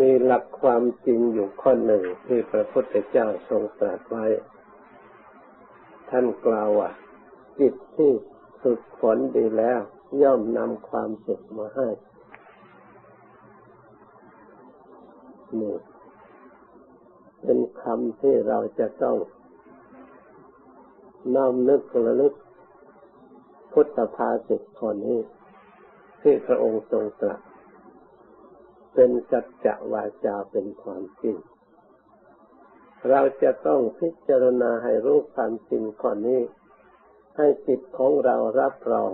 มีหลักความจริงอยู่ข้อหนึ่งที่พระพุทธเจ้าทรงตรัสไว้ ท่านกล่าวว่าจิตที่ฝึกฝนดีแล้ว ย่อมนำความสุขมาให้นี่เป็นคำที่เราจะต้องน้อมนึกระลึก พุทธภาสิตคนนี้ที่พระองค์ทรงตรัส เป็นจัจจะวาจาเป็นความจริง เราจะต้องพิจารณาให้รู้ความจริงข้อนี้ ให้จิตของเรารับรอง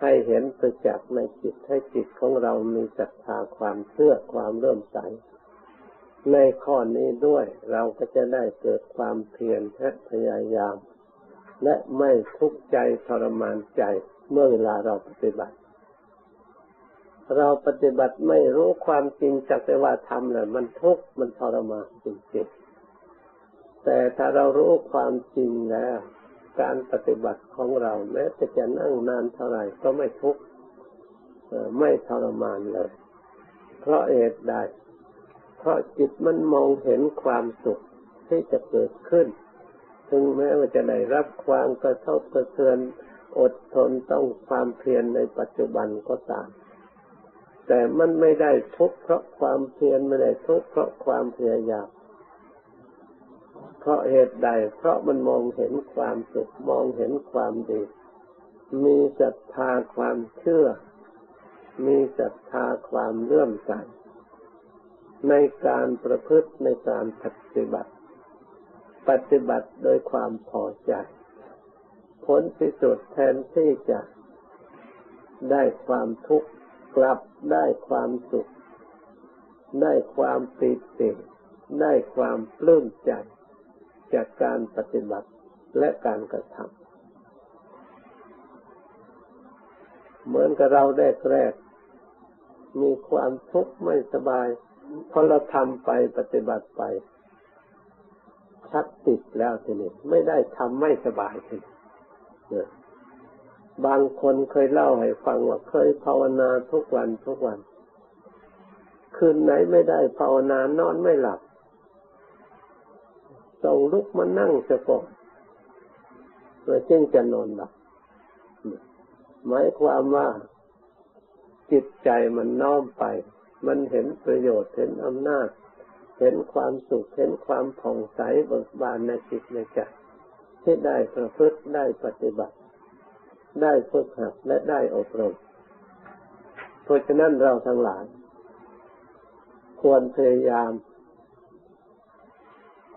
ให้เห็นประจักษ์ในจิตให้จิตของเรามีศรัทธาความเชื่อความเริ่มใสในข้อนี้ด้วยเราก็จะได้เกิดความเพียรและพยายาม และไม่ทุกข์ใจทรมานใจเมื่อเวลาเราปฏิบัติ เราปฏิบัติไม่รู้ความจริงจากแต่ว่าทำเลยมันทุกข์มันทรมานจริงๆแต่ถ้าเรารู้ความจริงแล้ว การปฏิบัติของเราแม้จะจะนั่งนานเท่าไหร่ก็ไม่ทุกข์ไม่ทรมานเลย เพราะเหตุใดเพราะจิตมันมองเห็นความสุขที่จะเกิดขึ้น ถึงแม้ว่าจะได้รับความกระทบกระเทือนอดทนต้องความเพียรในปัจจุบันก็ตาม แต่มันไม่ได้ทุกข์เพราะความเพียรไม่ได้ทุกข์เพราะความพยายามเพราะเหตุใด เพราะมันมองเห็นความสุขมองเห็นความดี มีศรัทธาความเชื่อ มีศรัทธาความเลื่อมใสในการประพฤติในการปฏิบัติ ปฏิบัติโดยความพอใจ ผลที่สุดแทนที่จะได้ความทุกข์ กลับได้ความสุข ได้ความปิติได้ความปลื้มใจจากการปฏิบัติและการกระทำเหมือนกับเราได้แรก มีความทุกข์ไม่สบายพอเราทำไปปฏิบัติไป ชักติดแล้วทีนี้ไม่ได้ทำไม่สบายทีนี้ บางคนเคยเล่าให้ฟังว่าเคยภาวนาทุกวันทุกวัน คืนไหนไม่ได้ภาวนานอนไม่หลับต้องลุกมานั่งสะกดเพื่อจึงจะนอนหลับหมายความว่าจิตใจมันน้อมไป มันเห็นประโยชน์เห็นอำนาจ เห็นความสุขเห็นความผ่องใสเบิกบานในจิตในใจที่ได้ประพฤติได้ปฏิบัติ ได้ฝึกหัดและได้อบรม เพราะฉะนั้นเราทั้งหลาย ควรพยายาม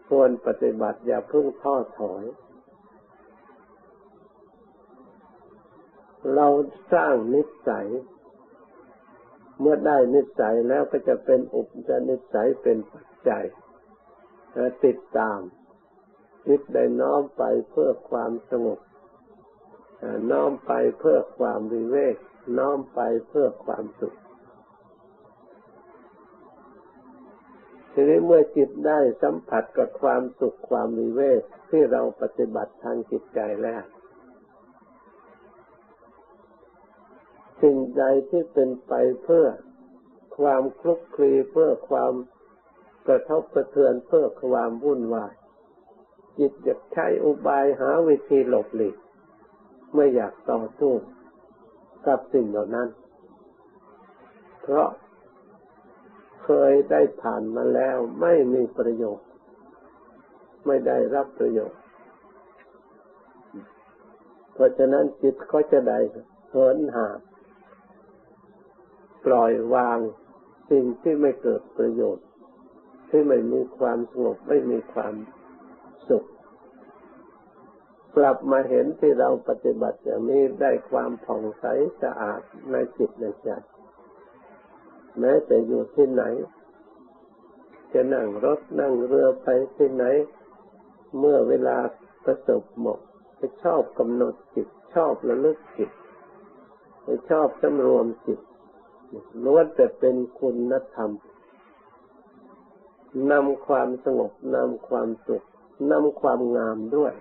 ควรปฏิบัติอย่าพึ่งท้อถอย เราสร้างนิสัย เมื่อได้นิสัยแล้วก็จะเป็นอุปนิสัยเป็นปัจจัยติดตามจิตได้น้อมไปเพื่อความสงบ น้อมไปเพื่อความวิเวก น้อมไปเพื่อความสุขทีนี้เมื่อจิตได้สัมผัสกับความสุขความวิเวกที่เราปฏิบัติทางจิตใจแล้วสิ่งใดที่เป็นไปเพื่อความคลุกคลีเพื่อความกระทบกระเทือนเพื่อความวุ่นวาย จิตจะใช้อุบายหาวิธีหลบหลีก ไม่อยากต่อสู้กับสิ่งเหล่านั้น เพราะเคยได้ผ่านมาแล้วไม่มีประโยชน์ ไม่ได้รับประโยชน์ เพราะฉะนั้นจิตก็จะได้เหินหาปล่อยวางสิ่งที่ไม่เกิดประโยชน์ ที่ไม่มีความสงบไม่มีความสุข กลับมาเห็นที่เราปฏิบัติอย่างนี้ได้ความผ่องใสสะอาดในจิตในใจแม้แต่อยู่ที่ไหน จะนั่งรถนั่งเรือไปที่ไหน เมื่อเวลาประสบหมกจะชอบกำหนดจิต ชอบระลึกจิตจะชอบสำรวมจิตล้วนแต่เป็นคุณธรรมนำความสงบนำความสุขนำความงามด้วย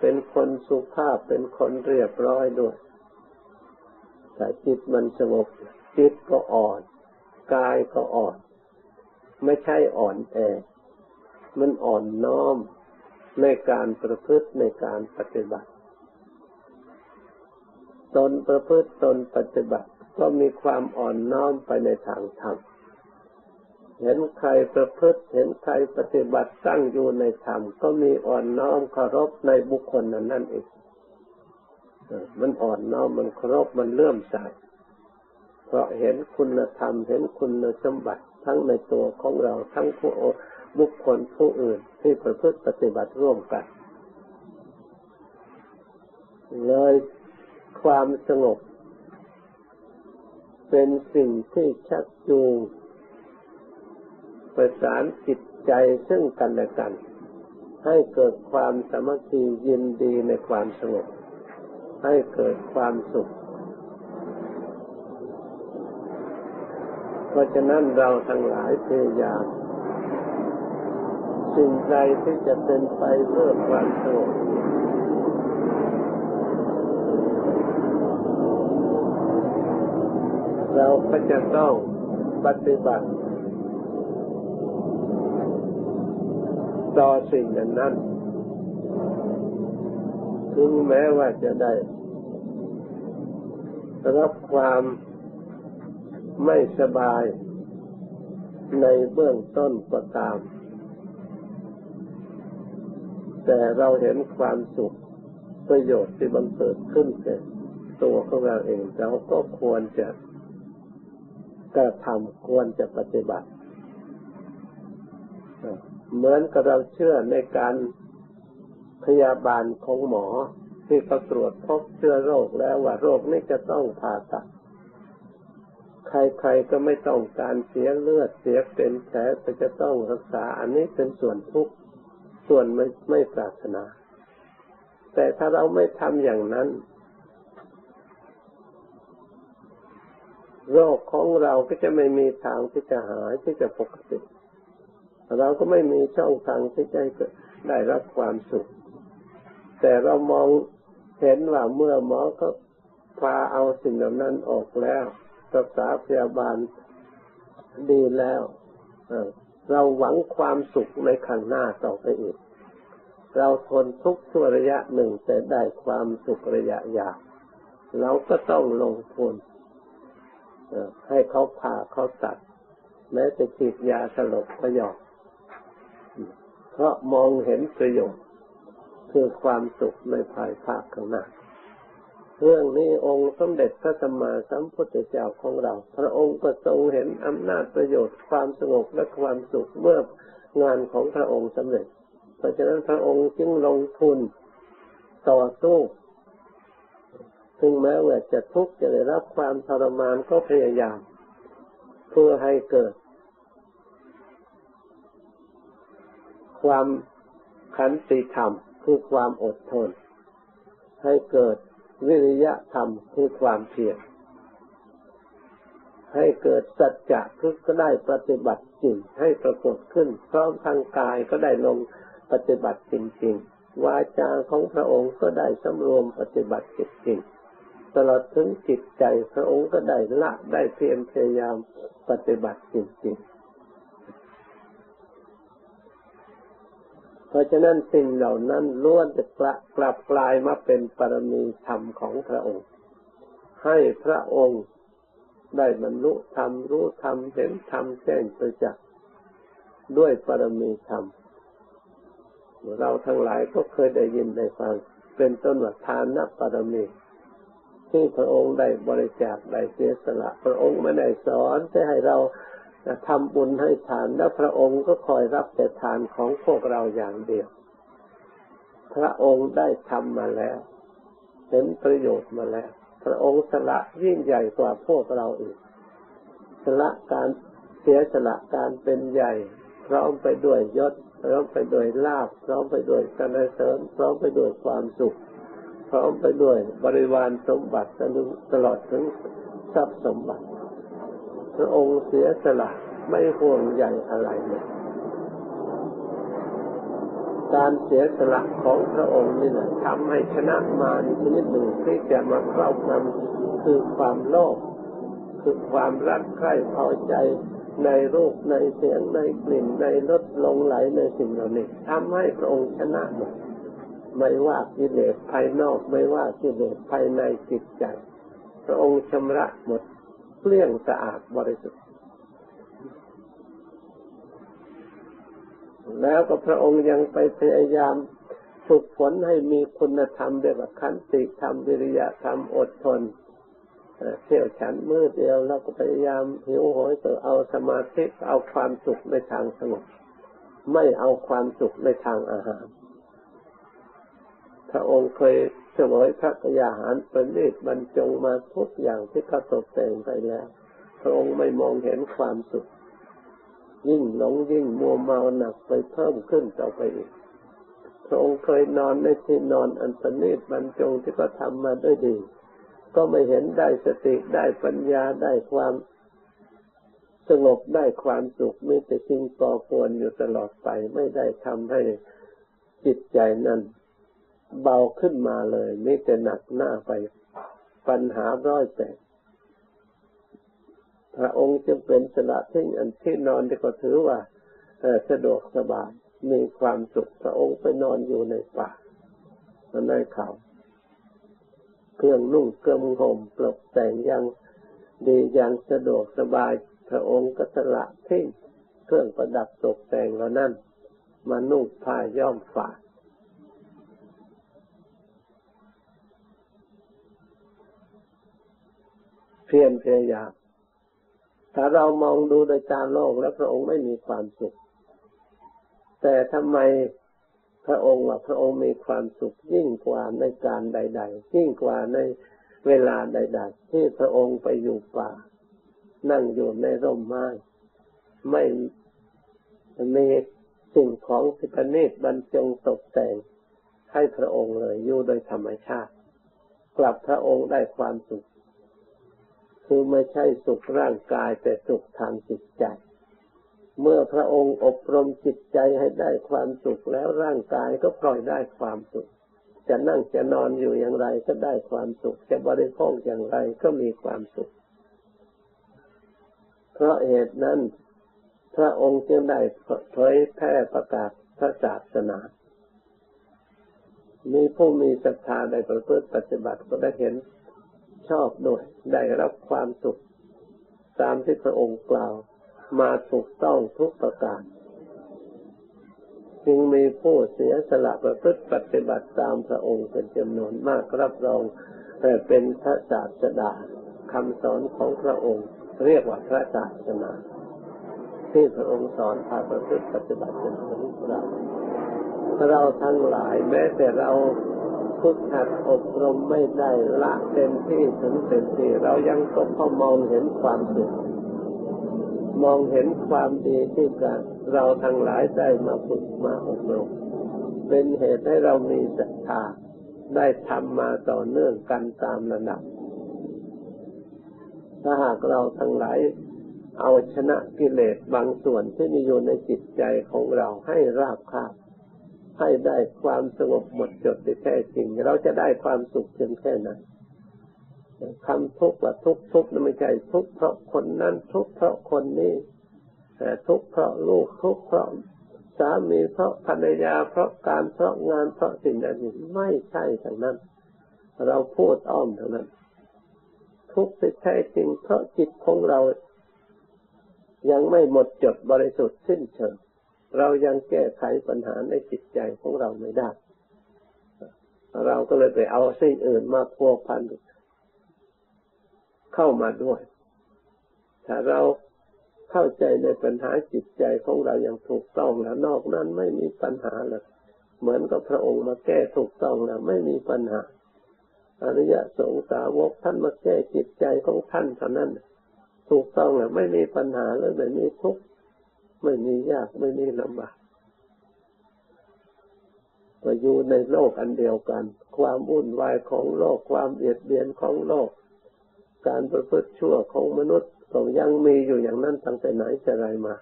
เป็นคนสุภาพเป็นคนเรียบร้อยด้วยแต่จิตมันสงบจิตก็อ่อน กายก็อ่อน ไม่ใช่อ่อนแอ มันอ่อนน้อมในการประพฤติในการปฏิบัติ ตนประพฤติตนปฏิบัติ ก็มีความอ่อนน้อมไปในทางธรรม เห็นใครประพฤติเห็นใครปฏิบัติตั้งอยู่ในธรรมก็มีอ่อนน้อมเคารพในบุคคลนั้นนั่นเองมันอ่อนน้อมมันเคารพมันเลื่อมใสเพราะเห็นคุณธรรมเห็นคุณสมบัติทั้งในตัวของเราทั้งผู้บุคคลผู้อื่นที่ประพฤติปฏิบัติร่วมกัน เลยความสงบ เป็นสิ่งที่ชักจูง ประสานจิตใจซึ่งกันและกัน ให้เกิดความสมัคคียินดีในความสงบให้เกิดความสุข เพราะฉะนั้นเราทั้งหลายพยายามสิ่งใดที่จะเป็นไปเพื่อความสงบเราก็จะต้องปฏิบัติ ต่อสิ่งนั้นนั้นถึงแม้ว่าจะได้รับความไม่สบายในเบื้องต้นก็ตาม แต่เราเห็นความสุขประโยชน์ที่บังเกิดขึ้นแก่ตัวของเราเองเราก็ควรจะกระทำควรจะปฏิบัติ เหมือนกับเราเชื่อในการพยาบาลของหมอที่เขาตรวจพบเชื้อโรคแล้วว่าโรคนี้จะต้องผ่าตัด ใครๆก็ไม่ต้องการเสียเลือดเสียเป็นแผลแต่จะต้องรักษาอันนี้เป็นส่วนทุกข์ส่วนไม่ไม่ปรารถนา แต่ถ้าเราไม่ทำอย่างนั้นโรคของเราก็จะไม่มีทางที่จะหายที่จะปกติ เราก็ไม่มีช่องทางที่จะได้รับความสุข แต่เรามองเห็นว่าเมื่อหมอก็พาเอาสิ่งเหล่านั้นออกแล้วรักษาพยาบาลดีแล้วเราหวังความสุขในข้างหน้าต่อไปอีก เราทนทุกข์ชั่วระยะหนึ่งแต่ได้ความสุขระยะยาวเราก็ต้องลงทุนให้เขาผ่าเขาตัด แม้จะฉีดยาสลบก็ยอม เพราะมองเห็นประโยชน์คือความสุขในภายภาคข้างหน้าเรื่องนี้องค์สมเด็จพระสัมมาสัมพุทธเจ้าของเรา พระองค์ก็ทรงเห็นอำนาจประโยชน์ความสงบและความสุขเมื่องานของพระองค์สำเร็จ เพราะฉะนั้นพระองค์จึงลงทุนต่อสู้ถึงแม้ว่าจะทุกข์จะได้รับความทรมานก็พยายาม เพื่อให้เกิด ความขันติธรรมคือความอดทน ให้เกิดวิริยะธรรมคือความเพียรให้เกิดสัจจะคือก็ได้ปฏิบัติจริงให้ปรากฏขึ้น พร้อมทางกายก็ได้ลงปฏิบัติจริงๆวาจาของพระองค์ก็ได้สำรวมปฏิบัติจริงตลอดถึงจิตใจพระองค์ก็ได้ละได้เพียรพยายามปฏิบัติจริงๆ เพราะฉะนั้นสิ่งเหล่านั้นล้วนจะกลับกลายมาเป็นปรมีธรรมของพระองค์ ให้พระองค์ได้บรรลุธรรมรู้ธรรมเห็นธรรมแจ้งประจักษ์ด้วยปรมีธรรม เราทั้งหลายก็เคยได้ยินได้ฟัง เป็นต้นว่าทานนับปรมีที่พระองค์ได้บริจาคได้เสียสละ พระองค์ไม่ได้สอนจะให้เรา ทำบุญให้ทานแล้วพระองค์ก็คอยรับแต่ทานของพวกเราอย่างเดียว พระองค์ได้ทำมาแล้วเห็นประโยชน์มาแล้ว พระองค์สละยิ่งใหญ่กว่าพวกเราอีก สละการเสียสละการเป็นใหญ่พร้อมไปด้วยยศพร้อมไปด้วยลาภพร้อมไปด้วยการเสริมพร้อมไปด้วยความสุข พร้อมไปด้วยบริวารสมบัติตลอดถึงทรัพย์สมบัติ ระองค์เสียสละไม่ห่วงใยอะไรเลยการเสียสละของพระองค์นี่นะทำให้ชนะมารชนิดหนึ่งที่จะมาครอบงำคือความโลภคือความรักใคร่พอใจในรูปในเสียงในกลิ่นในรสลงไหลในสิ่งเหล่านี้ทำให้พระองค์ชนะหมดไม่ว่ากิเลสภายนอก ไม่ว่ากิเลสภายในจิตใจ พระองค์ชำระหมด เกลี้ยงสะอาดบริสุทธิ์ แล้วก็พระองค์ยังไปพยายามฝึกฝนให้มีคุณธรรมเรียกว่าขันติธรรมวิริยะธรรมอดทนเที่ยวฉันมือเดียวแล้วก็พยายามหิวโหยต่อเอาสมาธิเอาความสุขในทางสงบไม่เอาความสุขในทางอาหาร พระองค์เคยเสวยพระกยาหารเป็นนิดบรรจงมาทุกอย่างที่เขาตกแต่งไปแล้ว พระองค์ไม่มองเห็นความสุข ยิ่งหลงยิ่งมัวเมาหนักไปเพิ่มขึ้นต่อไปอีกพระองค์เคยนอนในที่นอนอันประณีตบรรจงที่เขาทำมาด้วยดี ก็ไม่เห็นได้สติได้ปัญญาได้ความสงบได้ความสุขไมีแต่สิ่งก่อควรอยู่ตลอดไป ไม่ได้ทำให้จิตใจนั้น เบาขึ้นมาเลยมีแต่หนักหน้าไปปัญหาร้อยแปดพระองค์จึงเป็นสละทิ้งอันที่นอนที่ก็ถือว่าสะดวกสบายมีความสุขพระองค์ไปนอนอยู่ในป่าในเขาเครื่องนุ่งเครื่องห่มปลกแต่งยังดีอย่างสะดวกสบาย พระองค์ก็สละทิ้งเครื่องประดับตกแต่งเหล่านั้น มานุ่งผ้าย้อมฝาด เพียรพยายามถ้าเรามองดูโดยตาโลกแล้วพระองค์ไม่มีความสุข แต่ทำไมพระองค์ว่าพระองค์มีความสุขยิ่งกว่าในการใด ๆ ยิ่งกว่าในเวลาใด ๆ ที่พระองค์ไปอยู่ป่า นั่งอยู่ในร่มไม้ไม่มีสิ่งของสิปนิบรรจงตกแต่งให้พระองค์เลยอยู่โดยธรรมชาติ กลับพระองค์ได้ความสุข คือไม่ใช่สุขร่างกายแต่สุขทางจิตใจ เมื่อพระองค์อบรมจิตใจให้ได้ความสุขแล้วร่างกายก็ปล่อยได้ความสุข จะนั่งจะนอนอยู่อย่างไรก็ได้ความสุข จะบริโภคอย่างไรก็มีความสุข เพราะเหตุนั้น พระองค์จึงได้เผยแพร่ประกาศพระศาสนามีผู้มีศรัทธาในประพฤติปฏิบัติก็ได้เห็น ชอบโดยได้รับความสุขตามที่พระองค์กล่าว มาถูกต้องทุกประการ จึงมีผู้เสียสละประพฤติปฏิบัติตามพระองค์เป็นจำนวนมากรับรองแต่เป็นพระศาสดาคำสอนของพระองค์ เรียกว่าพระศาสนาที่พระองค์สอนพาประพฤติปฏิบัติเป็นถึงเราเราทั้งหลายแม้แต่เรา ฝึกหัดอบรมไม่ได้ละเต็มที่ถึงเต็มที่เรายังก็พอมองเห็นความสุขมองเห็นความดีที่การเราทั้งหลายได้มาฝึกมาอบรม เป็นเหตุให้เรามีศรัทธาได้ทำมาต่อเนื่องกันตามระดับ ถ้าหากเราทั้งหลายเอาชนะกิเลสบางส่วนที่มีอยู่ในจิตใจของเราให้ราบคาบ ให้ได้ความสงบหมดจดที่แท้จริง เราจะได้ความสุขเพียงแค่นั้นคำทุกข์ว่าทุกทุกนั้นไม่ใช่ทุกเพราะคนนั้นทุกเพราะคนนี้แต่ทุกเพราะลูกทุกเพราะสามีเพราะภรรยาเพราะการเพราะงานเพราะสิ่งนั้นไม่ใช่ทั้งนั้น เราพูดอ้อมทั้งนั้น ทุกที่แท้จริงเพราะจิตของเรา ยังไม่หมดจดบริสุทธิ์สิ้นเชิง เรายังแก้ไขปัญหาในจิตใจของเราไม่ได้ เราก็เลยไปเอาสิ่งอื่นมาพัวพันเข้ามาด้วย ถ้าเราเข้าใจในปัญหาจิตใจของเราอย่างถูกต้องแล้วนอกนั้นไม่มีปัญหาเลยเหมือนกับพระองค์มาแก้ถูกต้องแล้วไม่มีปัญหาอริยสงสาวกท่านมาแก้จิตใจของท่านเท่านั้น ถูกต้องแล้วไม่มีปัญหาเลยไม่มีทุกข์ ไม่มียากไม่มีลำบากก็อยู่ในโลกอันเดียวกัน ความวุ่นวายของโลกความเบียดเบียนของโลก การประพฤติชั่วของมนุษย์ก็ยังมีอยู่อย่างนั้นตั้งแต่ไหนแต่ไรมา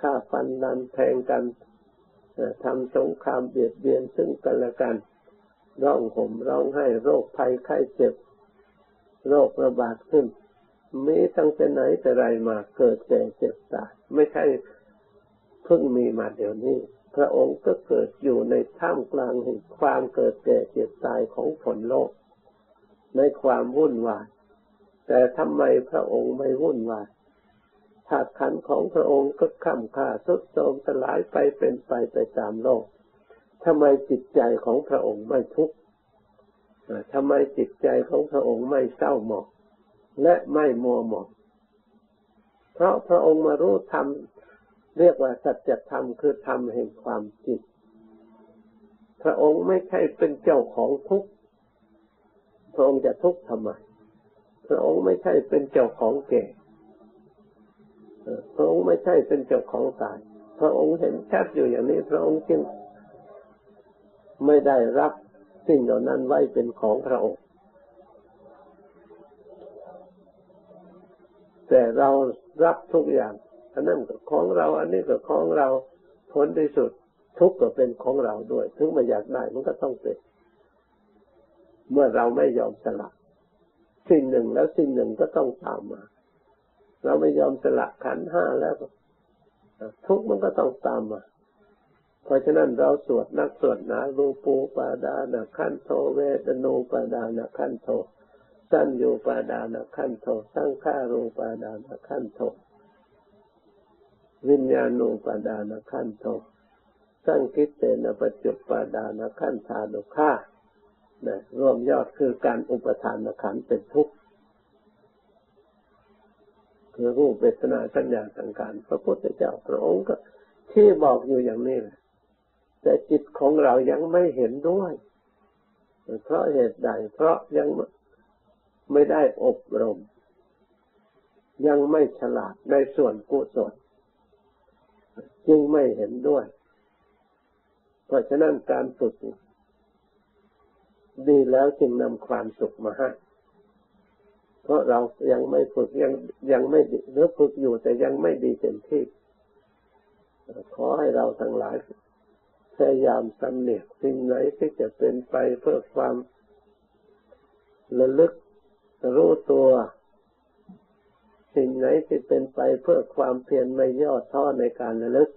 ฆ่าฟันดันแทงกันทำสงครามเบียดเบียนซึ่งกันและกัน ร้องห่มร้องไห้โรคภัยไข้เจ็บ โรคระบาดขึ้น มีตั้งแต่ไหนแต่ไรมาเกิดแก่เจ็บตายไม่ใช่เพิ่งมีมาเดี๋ยวนี้ พระองค์ก็เกิดอยู่ในท่ามกลางแห่งความเกิดแก่เจ็บตายของผลโลก ในความวุ่นวาย แต่ทำไมพระองค์ไม่วุ่นวายธาตุขันของพระองค์ก็ข้ามค่าสุดโทมสลายไปเป็นไปไปตามโลกทำไมจิตใจของพระองค์ไม่ทุกข์ทำไมจิตใจของพระองค์ไม่เศร้าหมอง และไม่มัวหมองเพราะพระองค์มารู้ธรรมเรียกว่าสัจธรรมคือธรรมแห่งความจริงพระองค์ไม่ใช่เป็นเจ้าของทุกข์พระองค์จะทุกข์ทำไมพระองค์ไม่ใช่เป็นเจ้าของแก่พระองค์ไม่ใช่เป็นเจ้าของตาย พระองค์เห็นชัดอยู่อย่างนี้ พระองค์จึงไม่ได้รับสิ่งเหล่านั้นไว้เป็นของพระองค์ แต่เรารับทุกอย่างอันนั้นก็ของเรา อันนี้ก็ของเราผลที่สุด ทุกก็เป็นของเราด้วย ถึงไม่อยากได้มันก็ต้องเป็น เมื่อเราไม่ยอมสละสิ่งหนึ่งแล้วสิ่งหนึ่งก็ต้องตามมา เราไม่ยอมสละขันห้าแล้วทุกมันก็ต้องตามมา เพราะฉะนั้นเราสวดนักสวดนาลูปูปาดานาขันโทเวทนูปาดานาขันโท สัญญูปาดานาขันโทสังขารูปาดานาขันโทวิญญาณูปาดานาขันโทสังคิตเตนปัจจุปาดานาขันธานุฆานะรวมยอดคือการอุปทานขันเป็นทุกข์คือรูปเวทนาสัญญาสังขาร พระพุทธเจ้าพระองค์ก็ที่บอกอยู่อย่างนี้แหละแต่จิตของเรายังไม่เห็นด้วย เพราะเหตุใด เพราะยัง ไม่ได้อบรม ยังไม่ฉลาดในส่วนกุศลจึงไม่เห็นด้วย เพราะฉะนั้นการฝึกดีแล้วจึงนำความสุขมาให้เพราะเรายังไม่ฝึกยังยังไม่หรือฝึกอยู่แต่ยังไม่ดีเต็มที่ ขอให้เราทั้งหลายพยายามสำเนียกสิ่งไหนที่จะเป็นไปเพื่อความระลึก รู้ตัว สิ่งไหนที่เป็นไปเพื่อความเพียรไม่ย่อท้อในการระลึก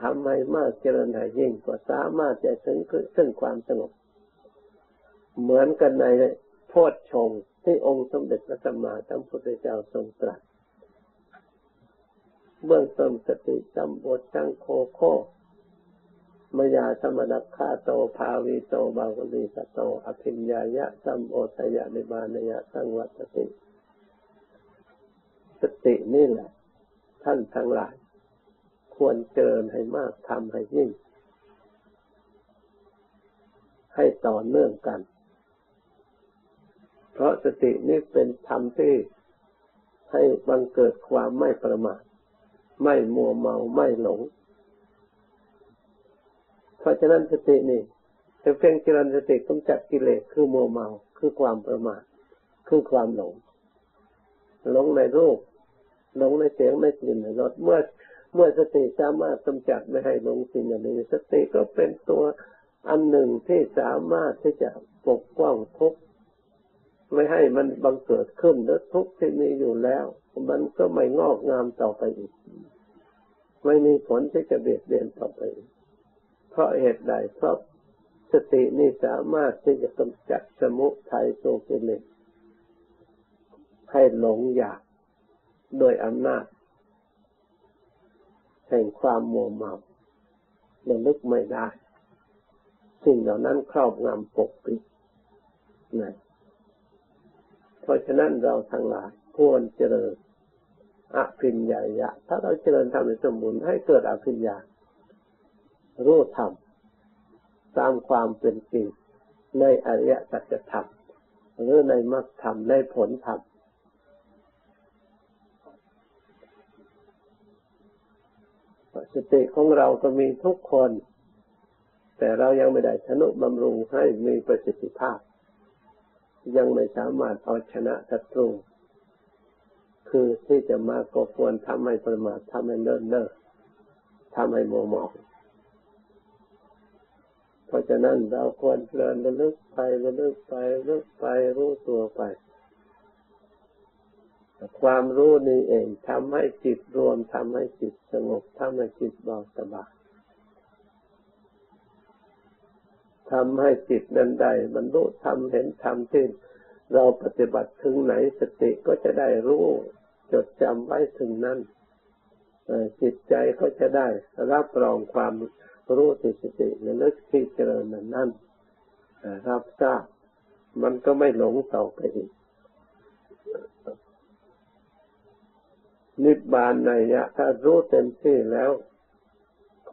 ทำให้มากเจริญห้ยิ่งก็สามารถจะถึงซึ่งความสงบ เหมือนกันในโพชฌงที่องค์สมเด็จพระสัมมาสัมพุทธเจ้าทรงตรัสเบื้องต้นสติสัมปชังโคโค มยาสมณคาโตภาวีโตบาลลีสโตอภิญญายะสัมโอตยะนิบานยะสังวัตติ สตินี่แหละ ท่านทั้งหลาย ควรเจริญให้มากทำให้ยิ่ง ให้ต่อเนื่องกัน เพราะสตินี้เป็นธรรมที่ให้บังเกิดความไม่ประมาทไม่มัวเมาไม่หลง เพราะฉะนั้นสตินี่จะเพียงเจริญสติกำจัดกิเลสคือโมเมาคือความประมาทคือความหลง หลงในรูป หลงในเสียงในกลิ่นในรสเมื่อเมื่อสติสามารถกำจัดไม่ให้หลงสิ่งอย่างนี้สติก็เป็นตัวอันหนึ่งที่สามารถที่จะปกป้องทุกไม่ให้มันบังเกิดขึ้นแล้วทุกที่มีอยู่แล้ว มันก็ไม่งอกงามต่อไปอีก ไม่มีผลที่จะเบียดเบียนต่อไปอีก เพราะเหตุใดเพราะสตินี่สามารถที่จะกำจัดสมุทัยโสกิเลสให้หลงอยากโดยอำนาจแห่งความมัวเมาระลึกไม่ได้ สิ่งเหล่านั้นครอบงำปกปิดนะเพราะฉะนั้นเราทั้งหลายควรเจริญอภิญญายะ ถ้าเราเจริญธรรมในสมบูรณ์ให้เกิดอภิญญา รู้ธรรมตามความเป็นจริงในอริยสัจธรรมหรือในมรรคธรรมในผลธรรมสติของเราก็มีทุกคน แต่เรายังไม่ได้ชนุบำรุงให้มีประสิทธิภาพ ยังไม่สามารถเอาชนะศัตรู คือที่จะมาก็ควรทำให้ประมาททำให้เนิ่นเนิ่ทำให้โมหมอง เพราะฉะนั้นเราควรเดินระลึกไประลึกไประลึกไปรู้ตัวไป ความรู้นี้เองทำให้จิตรวมทำให้จิตสงบทำให้จิตเบาสบายทำให้จิตนั้นได้บรรลุทำเห็นทำที่เราปฏิบัติถึงไหนสติก็จะได้รู้จดจำไว้ถึงนั้นจิตใจก็จะได้รับรองความ รู้ที่สติระลึกที่เจริญนั้นนั้นรับทราบมันก็ไม่หลงต่อไปอีกนิบานในยะถ้ารู้เต็มที่แล้ว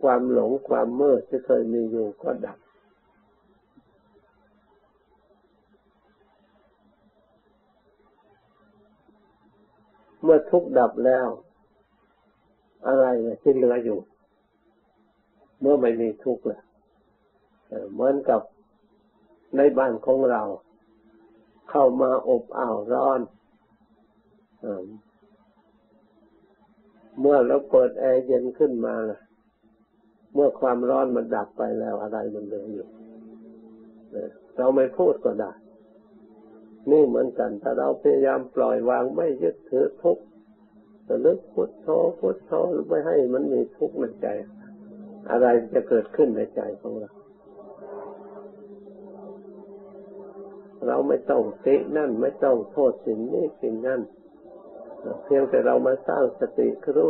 ความหลงความเมื่อที่เคยมีอยู่ก็ดับ เมื่อทุกดับแล้ว อะไรที่เหลืออยู่ เมื่อไม่มีทุกข์ล้วเหมือนกับในบ้านของเรา เข้ามาอบอ้าวร้อนเมื่อเราเปิดแอร์เย็นขึ้นมาละเมื่อความร้อนมันดับไปแล้วอะไรมันเหลืออยู่เราไม่พูดก็ได้ นี่เหมือนกันถ้าเราพยายามปล่อยวางไม่ยึดถือทุกข์ระลึกพุทโธพุทโธไม่ให้มันมีทุกข์ในใจ อะไรจะเกิดขึ้นในใจของเรา เราไม่ต้องตินั่นไม่ต้องโทษสิ่งนี้สิ่งนั้นเพียงแต่เรามาสร้างสติรู้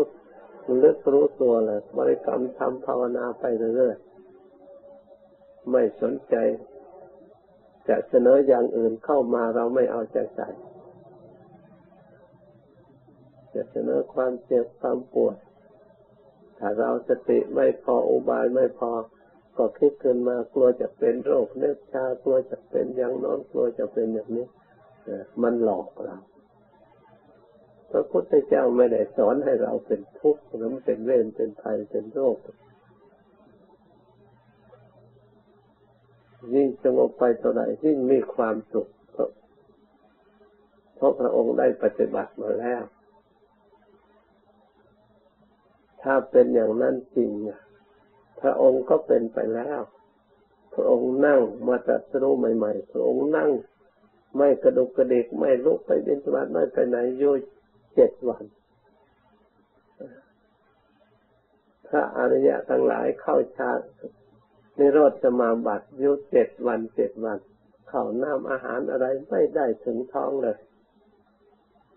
ลึกรู้ตัวเลยบริกรรมทำภาวนาไปเรื่อยๆไม่สนใจ จะเสนออย่างอื่นเข้ามาเราไม่เอาใจใส่จะเสนอความเจ็บความปวด ถ้าเราสติไม่พออุบายไม่พอ ก็คิดขึ้นมากลัวจะเป็นโรคเลือดชากลัวจะเป็นอย่างนอนกลัวจะเป็นอย่างนี้มันหลอกเราพระพุทธเจ้าไม่ได้สอนให้เราเป็นทุกข์หรือเป็นเวรเป็นภัยเป็นโรคยิ่งสงบไปเท่าไหร่ยิ่งมีความสุขเพราะพระองค์ได้ปฏิบัติมาแล้ว ถ้าเป็นอย่างนั้นจริงพระองค์ก็เป็นไปแล้ว พระองค์นั่งมาตรัสรู้ใหม่ ๆ พระองค์นั่ง ไม่กระดุกกระเดกไม่ลุกไปบินสมาธิไม่ไปไหนโยเจ็ดวัน พระอริยะทั้งหลายเข้าฌานในรถสมาบัติอยู่เจ็ดวันเจ็ดวันเข้าน้ำอาหารอะไรไม่ได้ถึงท้องเลย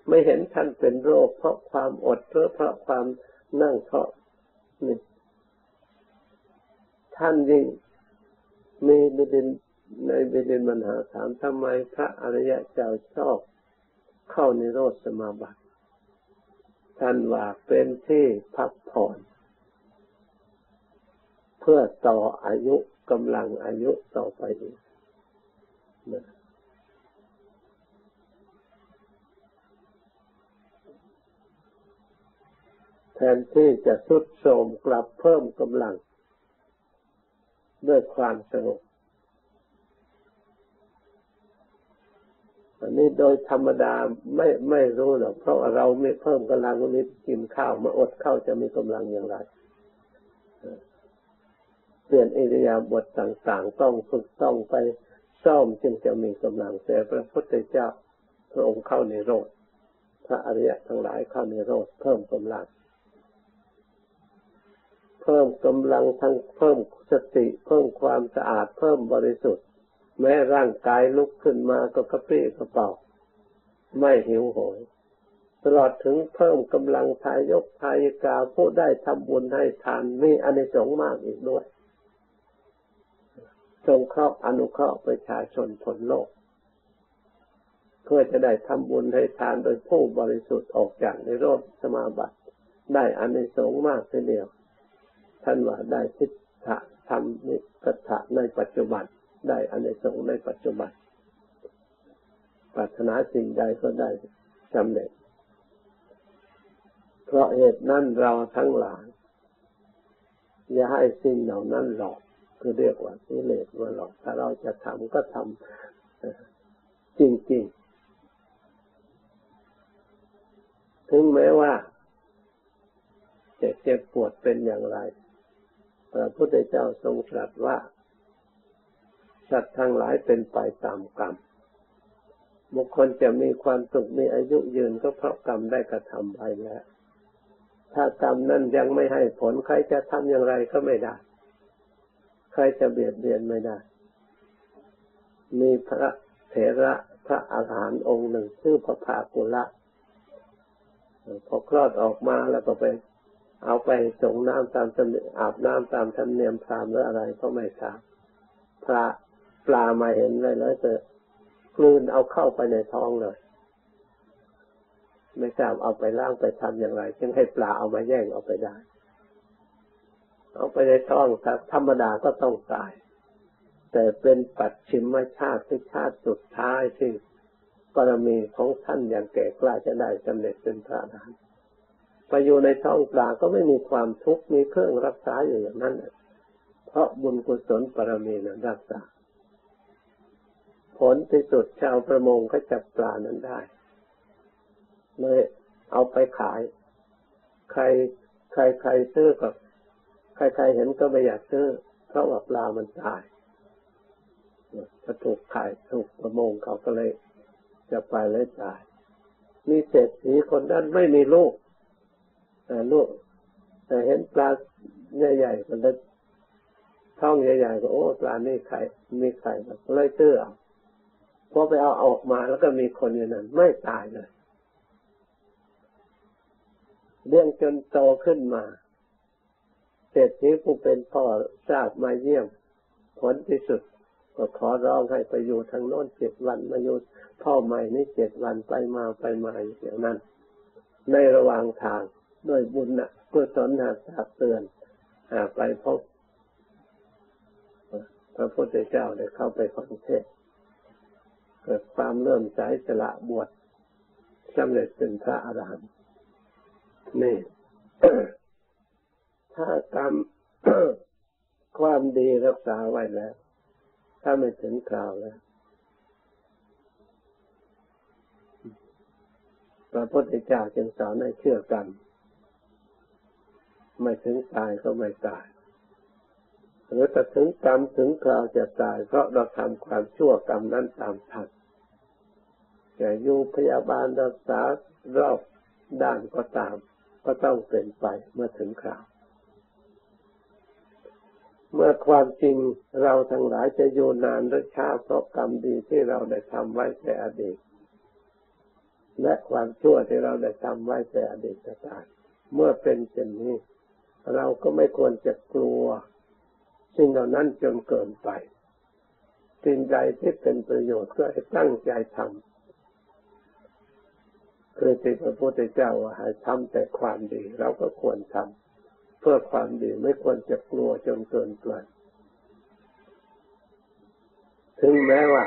ไม่เห็นท่านเป็นโรค เพราะความอดเพราะเพราะความ นั่งเพราะนี่ท่านยิ่งมีบิดินในบิดินมหาถามทำไมพระอริยะเจ้าชอบเข้าในโรสมาบัติท่านว่าเป็นที่พักผ่อน เพื่อต่ออายุกำลังอายุต่อไปอีกแทนที่จะสุดโทมกลับเพิ่มกำลัง ด้วยความสงบอันนี้โดยธรรมดาไม่ไม่รู้หรอกเพราะเราไม่เพิ่มกำลังนนี้กินข้าวมาอดข้าวจะมีกำลังอย่างไรเปลี่ยนอิริยาบถต่างๆ ต้องฝึกต้องไปซ่อมจึงจะมีกำลังแต่พระพุทธเจ้าพระองค์เข้าในโรดพระอริยะทั้งหลายเข้าในโรดเพิ่มกำลัง เพิ่มกำลังทั้งเพิ่มสติเพิ่มความสะอาดเพิ่มบริสุทธิ์ แม้ร่างกายลุกขึ้นมาก็กระปรี้กระเป๋า ไม่หิวโหย ตลอดถึงเพิ่มกำลังทายกทายกาผู้ได้ทำบุญให้ทานมีอนิสงส์มากอีกด้วยทรงครอบอนุเคราะห์ประชาชนผลโลก เพื่อจะได้ทำบุญให้ทานโดยผู้บริสุทธิ์ออกจากในโรคสมาบัติ ได้อานิสงส์มากทีเดียว ท่านว่าได้ทิฏฐะทำนิกัตะในปัจจุบัน ได้อันในสงในปัจจุบันปรารถนาสิ่งใดก็ได้สำเร็จ เพราะเหตุนั้นเราทั้งหลายอย่าให้สิ่งเหล่านั้นหลอกคือเรียกว่าสิเลสว่าหลอก ถ้าเราจะทำก็ทำจริงๆ ถึงแม้ว่าจะเจ็บปวดเป็นอย่างไร พระพุทธเจ้าทรงตรัสว่า สัตว์ทั้งหลายเป็นไปตามกรรม บุคคลจะมีความสุขมีอายุยืนก็เพราะกรรมได้กระทำไปแล้ว ถ้ากรรมนั้นยังไม่ให้ผลใครจะทำอย่างไรก็ไม่ได้ ใครจะเบียดเบียนไม่ได้ มีพระเถระพระอาหารหันต์องค์หนึ่งชื่อพระภากุละพอคลอดออกมาแล้วก็ไป เอาไปส่งน้ำตามอาบน้ำตามธรรมเนียมพรามหรืออะไรก็ไม่ทราบพระปลามาเห็นเลยแล้วจะกลืนเอาเข้าไปในท้องเลย ไม่ทราบเอาไปล้างไปทำอย่างไรจึงให้ปลาเอามาแย่งเอาไปได้ เอาไปในท้องธรรมดาก็ต้องตาย แต่เป็นปัจฉิมชาติที่ชาติสุดท้ายที่บารมีของท่านอย่างแก่กล้าจะได้สำเร็จเป็นพระอรหันต์ ไปอยู่ในท้องปลาก็ไม่มีความทุกข์มีเครื่องรักษาอยู่อย่างนั้นเพราะบุญกุศลบารมีนั้นรักษา ผลที่สุดชาวประมงก็จับปลานั้นได้เลยเอาไปขาย ใครใครใครซื้อก็ใครใครเห็นก็ไม่อยากซื้อเพราะว่าปลามันตายถ้าถูกขายถูกประมงเขาก็เลยจะไปเลยตาย มีเศรษฐีคนนั้นไม่มีลูก แต่ลูกแต่เห็นปลาใหญ่ๆคนนั้นท้องใหญ่ๆก็โอ้ปลานี่ไข่มีไข่ก็เลยเตื้อพอไปเอาออกมาแล้วก็มีคนอยู่นั้น ไม่ตายเลยเรื่องจนโตขึ้นมาเศรษฐีผู้เป็นพ่อทราบมาเยี่ยม ผลที่สุด ก็ขอร้องให้ไปอยู่ทางโน้นเจ็ดวันมาอยู่พ่อใหม่นี่เจ็ดวันไปมาไปมาอย่างนั้น ในระหว่างทาง ด้วยบุญนะกุศลนาสาเตือน หาไปพบพระพุทธเจ้าได้เข้าไปฟังเทศเกิดความเริ่มใจสละบวชสำเร็จเป็นพระอรหันต์นี่ถ้ากรรมความดีรักษาไว้แล้ว ถ้าไม่ถึงคราวแล้ว พระพุทธเจ้าจึงสอนให้เชื่อกัน ไม่ถึงตายก็ไม่ตายหรือถ้าถึงกรรมถึงคราวจะตาย เพราะเราทำความชั่วกรรมนั้นตามทันจะอยู่พยาบาลรักษารอบด้านก็ตาม ก็ต้องเป็นไปเมื่อถึงคราว เมื่อความจริงเราทั้งหลายจะอยู่นานหรือช้าเพราะกรรมดีที่เราได้ทำไว้แต่อดีต และความชั่วที่เราได้ทำไว้แต่อดีตชาติเมื่อเป็นเช่นนี้ เราก็ไม่ควรจะกลัว สิ่งเหล่านั้นจนเกินไปสิ่งใดที่เป็นประโยชน์ก็ให้ตั้งใจทำคือที่พระพุทธเจ้าว่าให้ทำแต่ความดี เราก็ควรทำเพื่อความดีไม่ควรจะกลัวจนเกินไปถึงแม้ว่า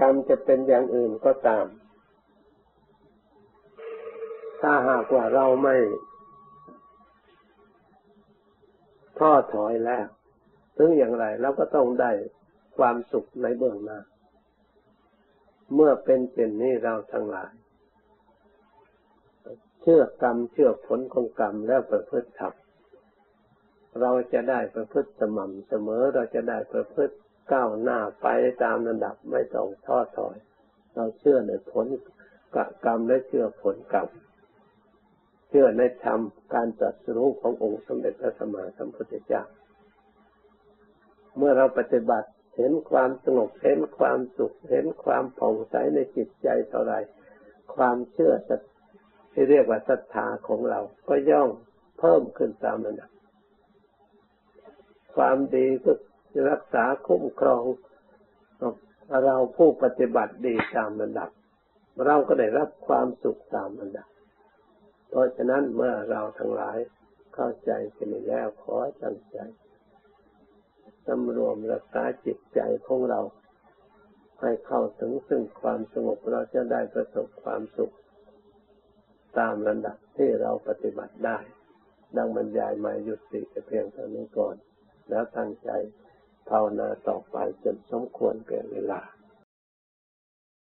กรรมจะเป็นอย่างอื่นก็ตาม ถ้าหากว่าเราไม่ ท้อถอยแล้ว ถึงอย่างไรเราก็ต้องได้ความสุขในเบื้องหน้า เมื่อเป็นเช่นนี้เราทั้งหลาย เชื่อกรรมเชื่อผลของกรรมแล้วประพฤติธรรมเราจะได้ประพฤติสม่ำเสมอเราจะได้ประพฤติก้าวหน้าไปตามระดับไม่ต้องท้อถอย เราเชื่อในผลกรรมและเชื่อผลกรรม เชื่อในธรรมการตรัสรู้ขององค์สมเด็จพระสัมมาสัมพุทธเจ้า เมื่อเราปฏิบัติเห็นความสงบเห็นความสุข เห็นความผ่องใสในจิตใจเท่าไรความเชื่อที่เรียกว่าศรัทธาของเรา ก็ย่อมเพิ่มขึ้นตามระดับความดีก็จะรักษาคุ้มครองเราผู้ปฏิบัติดีตามระดับ เราก็ได้รับความสุขตามระดับ เพราะฉะนั้นเมื่อเราทั้งหลายเข้าใจกันแล้วขอตั้งใจสำรวมรักษาจิตใจของเรา ให้เข้าถึงซึ่งความสงบเราจะได้ประสบความสุข ตามระดับที่เราปฏิบัติได้ ดังบรรยายมาหยุดติเพียงเท่านี้ก่อน แล้วตั้งใจภาวนาต่อไปจนสมควรแก่เวลา